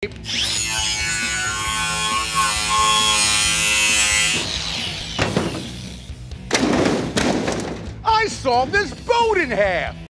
I saw this boat in half.